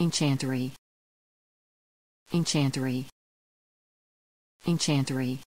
Enchantery. Enchantery. Enchantery.